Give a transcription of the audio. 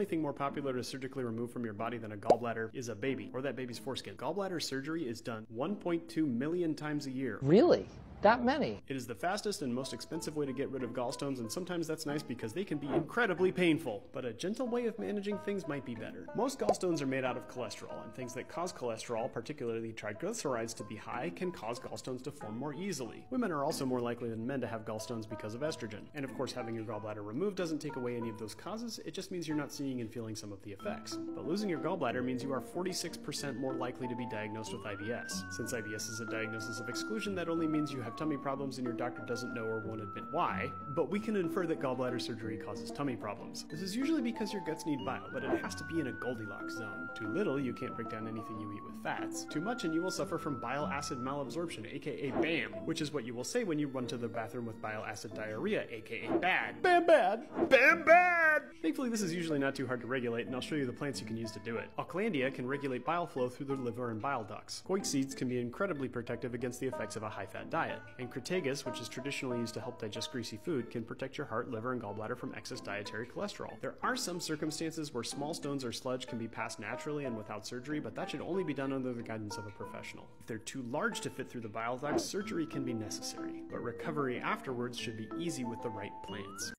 only thing more popular to surgically remove from your body than a gallbladder is a baby, or that baby's foreskin. Gallbladder surgery is done 1.2 million times a year. Really? That many? It is the fastest and most expensive way to get rid of gallstones, and sometimes that's nice because they can be incredibly painful. But a gentle way of managing things might be better. Most gallstones are made out of cholesterol, and things that cause cholesterol, particularly triglycerides, to be high can cause gallstones to form more easily. Women are also more likely than men to have gallstones because of estrogen. And of course, having your gallbladder removed doesn't take away any of those causes, it just means you're not seeing and feeling some of the effects. But losing your gallbladder means you are 46% more likely to be diagnosed with IBS. Since IBS is a diagnosis of exclusion, that only means you have tummy problems and your doctor doesn't know or won't admit why, but we can infer that gallbladder surgery causes tummy problems. This is usually because your guts need bile, but it has to be in a Goldilocks zone. Too little, you can't break down anything you eat with fats. Too much, and you will suffer from bile acid malabsorption, aka BAM, which is what you will say when you run to the bathroom with bile acid diarrhea, aka BAD. BAM BAD! BAM BAD! Thankfully, this is usually not too hard to regulate, and I'll show you the plants you can use to do it. Aucklandia can regulate bile flow through the liver and bile ducts. Coix seeds can be incredibly protective against the effects of a high-fat diet, and Crataegus, which is traditionally used to help digest greasy food, can protect your heart, liver, and gallbladder from excess dietary cholesterol. There are some circumstances where small stones or sludge can be passed naturally and without surgery, but that should only be done under the guidance of a professional. If they're too large to fit through the bile ducts, surgery can be necessary, but recovery afterwards should be easy with the right plants.